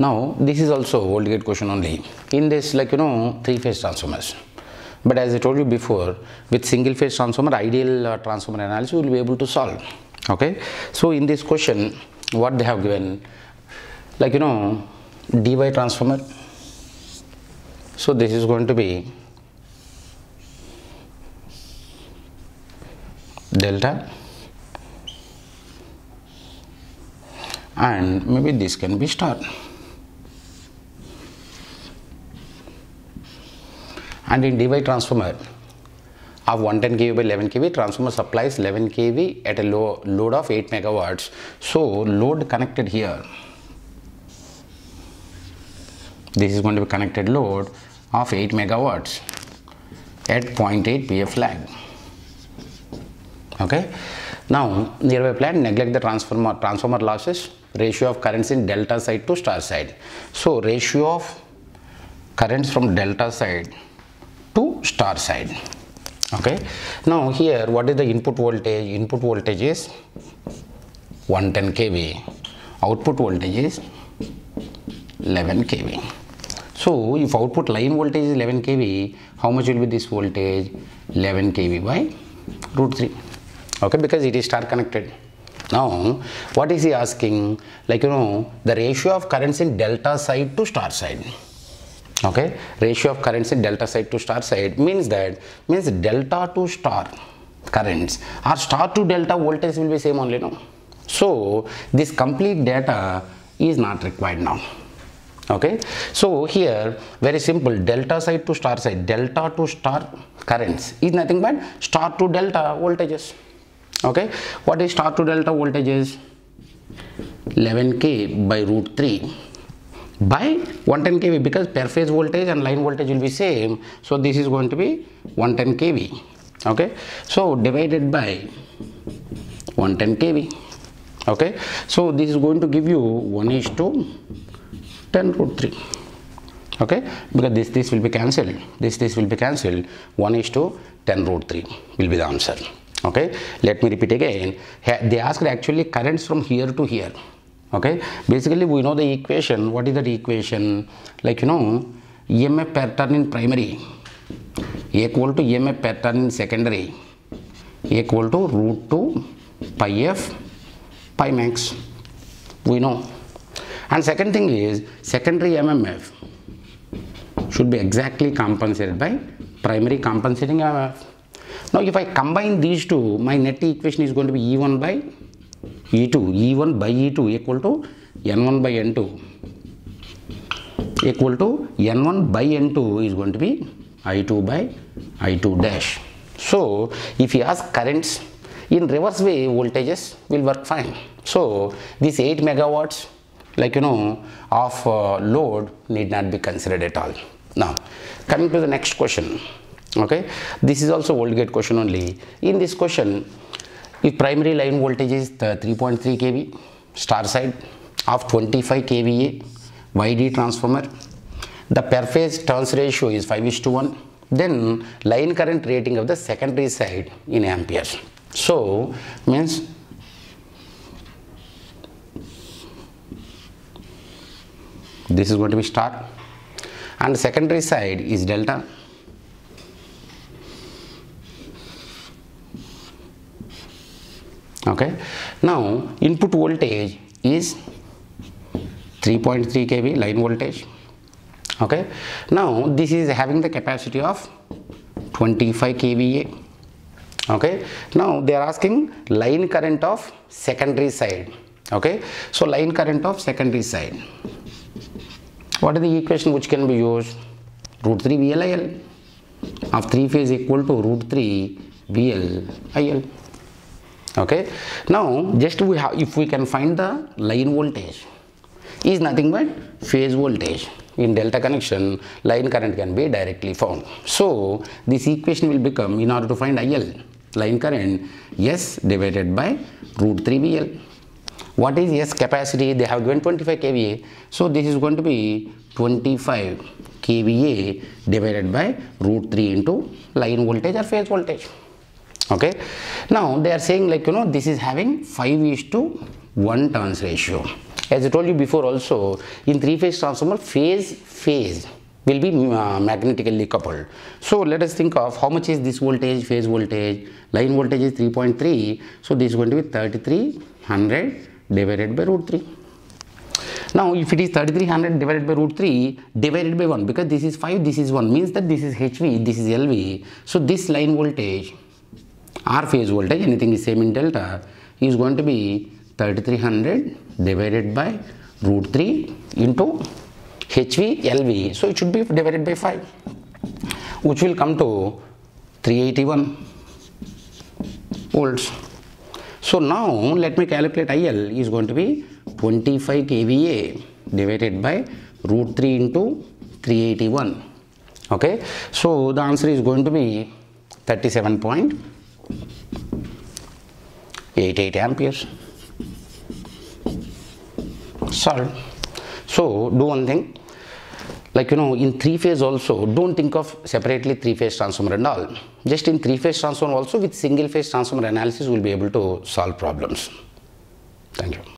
Now this is also old gate question only. In this like you know three phase transformers. But as I told you before with single phase transformer ideal uh, transformer analysis will be able to solve. Okay. So in this question what they have given like you know dy transformer. So this is going to be delta and maybe this can be star and in dy transformer of 110 kV by 11 kV transformer supplies 11 kV at a low, load of 8 megawatts. So load connected here. This is going to be connected load of 8 megawatts at 0.8 pf lag okay? Now nearby plant neglect the transformer transformer losses ratio of currents in delta side to star side. So ratio of currents from delta side star side. Okay? Now here what is the input voltage? Input voltage is 110 kV. Output voltage is 11 kV. So if output line voltage is 11 kV how much will be this voltage? 11 kV by root 3 okay? Because it is star connected. Now what is he asking? Like you know the ratio of currents in delta side to star side okay? Ratio of currents in delta side to star side means that means delta to star currents or star to delta voltage will be same only no? So this complete data is not required now. Okay? So here very simple delta side to star side delta to star currents is nothing but star to delta voltages. Okay? What is star to delta voltages? 11k by root 3 by 110 kV because per phase voltage and line voltage will be same. So this is going to be 110 kV. Okay? So divided by 110 kV. Okay? So this is going to give you 1 is to 10 root 3 okay? Because this this will be cancelled. This this will be cancelled. 1 is to 10 root 3 will be the answer. Okay? Let me repeat again. They asked actually currents from here to here okay? Basically we know the equation. What is that equation? Like you know emf per turn in primary equal to emf per turn in secondary equal to root 2 pi f pi max. We know. And second thing is secondary mmf should be exactly compensated by primary compensating mmf now if I combine these two my net equation is going to be E1 by E2 E1 by E2 equal to N1 by N2 equal to N1 by N2 is going to be I2 by I2 dash. So if you ask currents in reverse way voltages will work fine. So this 8 megawatts like you know of uh, load need not be considered at all. Now coming to the next question okay? This is also old gate question only. In this question if primary line voltage is 3.3 kV star side of 25 kVA YD transformer the per phase turns ratio is 5 is to 1 then line current rating of the secondary side in amperes so means this is going to be star. And secondary side is delta okay. Now input voltage is 3.3 kV line voltage. Okay. Now this is having the capacity of 25 kVA. Okay. Now they are asking line current of secondary side. Okay. So line current of secondary side. What is the equation which can be used? Root 3 VLIL of three phase equal to root 3 VLIL okay? Now just we have if we can find the line voltage is nothing but phase voltage in delta connection line current can be directly found. So this equation will become in order to find IL line current S divided by root 3 VL what is S capacity? They have given 25 kVA. So this is going to be 25 kVA divided by root 3 into line voltage or phase voltage okay now they are saying like you know this is having 5 is to 1 turns ratio. As I told you before also, in three-phase transformer, phase, phase will be uh, magnetically coupled. So let us think of how much is this voltage, phase voltage. Line voltage is 3.3. So this is going to be 3300 divided by root 3. Now if it is 3300 divided by root 3 divided by 1 because this is 5 this is 1 means that this is HV this is LV. So this line voltage or phase voltage anything is same in delta is going to be 3300 divided by root 3 into HV LV. So it should be divided by 5 which will come to 381 volts. So now let me calculate IL is going to be 25 kVA divided by root 3 into 381. Okay, so the answer is going to be 37.88 amperes. Solved. So do one thing like you know in three phase also don't think of separately three phase transformer and all just in three phase transformer also with single phase transformer analysis we will be able to solve problems thank you